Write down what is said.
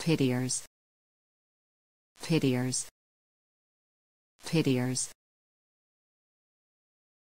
pitiers. Pitiers. Pitiers.